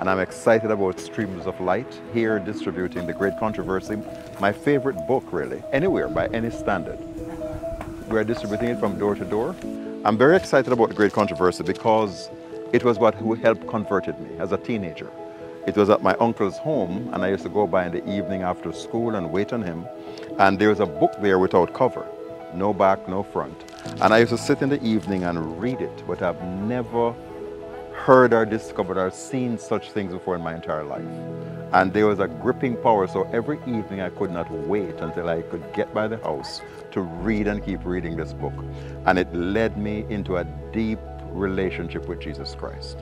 and I'm excited about Streams of Light here distributing The Great Controversy, my favorite book really, anywhere by any standard. We're distributing it from door to door. I'm very excited about The Great Controversy because it was what helped converted me as a teenager. It was at my uncle's home and I used to go by in the evening after school and wait on him. And there was a book there without cover, no back, no front. And I used to sit in the evening and read it, but I've never heard or discovered or seen such things before in my entire life. And there was a gripping power, so every evening I could not wait until I could get by the house to read and keep reading this book. And it led me into a deep relationship with Jesus Christ.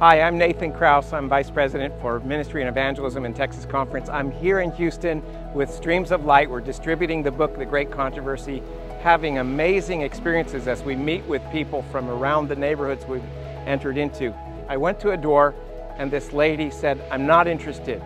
Hi, I'm Nathan Kraus. I'm Vice President for Ministry and Evangelism and Texas Conference. I'm here in Houston with Streams of Light. We're distributing the book, The Great Controversy, having amazing experiences as we meet with people from around the neighborhoods we've entered into. I went to a door and this lady said, I'm not interested.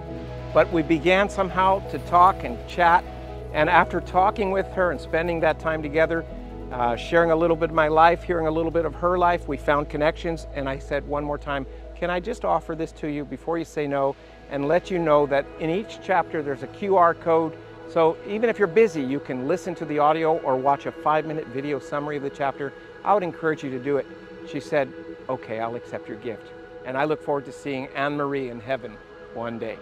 But we began somehow to talk and chat. And after talking with her and spending that time together, uh, sharing a little bit of my life, hearing a little bit of her life. We found connections, and I said one more time, Can I just offer this to you before you say no and let you know that in each chapter there's a QR code. So even if you're busy, you can listen to the audio or watch a five minute video summary of the chapter. I would encourage you to do it. She said, Okay, I'll accept your gift. And I look forward to seeing Anne Marie in heaven one day.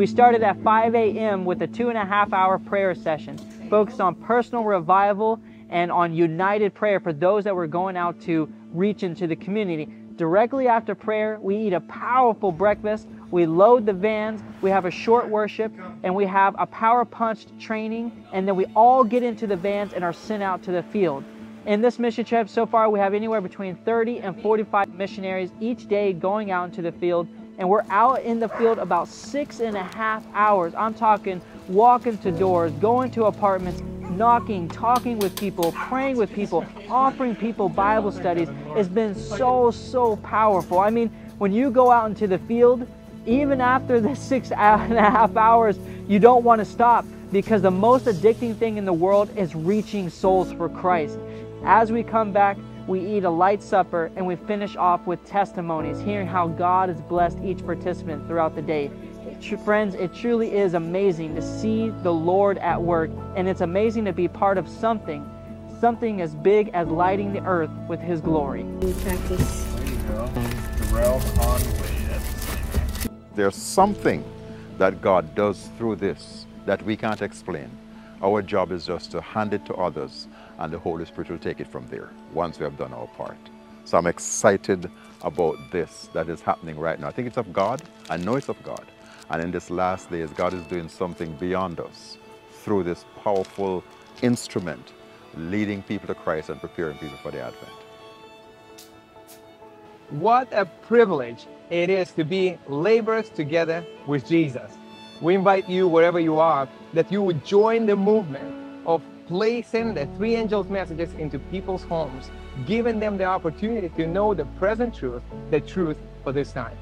We started at 5 a.m. with a two and a half hour prayer session focused on personal revival and on united prayer for those that were going out to reach into the community. Directly after prayer, we eat a powerful breakfast. We load the vans, we have a short worship, and we have a power punched training, and then we all get into the vans and are sent out to the field. In this mission trip so far, we have anywhere between 30 and 45 missionaries each day going out into the field and we're out in the field about six and a half hours. I'm talking walking to doors, going to apartments, knocking, talking with people, praying with people, offering people Bible studies. It's been so, so powerful. I mean, when you go out into the field, even after the six and a half hours, you don't want to stop because the most addicting thing in the world is reaching souls for Christ. As we come back, we eat a light supper, and we finish off with testimonies, hearing how God has blessed each participant throughout the day. Friends, it truly is amazing to see the Lord at work, and it's amazing to be part of something, something as big as lighting the earth with His glory. There's something that God does through this that we can't explain. Our job is just to hand it to others and the Holy Spirit will take it from there once we have done our part. So I'm excited about this that is happening right now. I think it's of God. I know it's of God. And in this last days, God is doing something beyond us through this powerful instrument leading people to Christ and preparing people for the Advent. What a privilege it is to be laborers together with Jesus. We invite you, wherever you are, that you would join the movement of placing the three angels' messages into people's homes, giving them the opportunity to know the present truth, the truth for this time.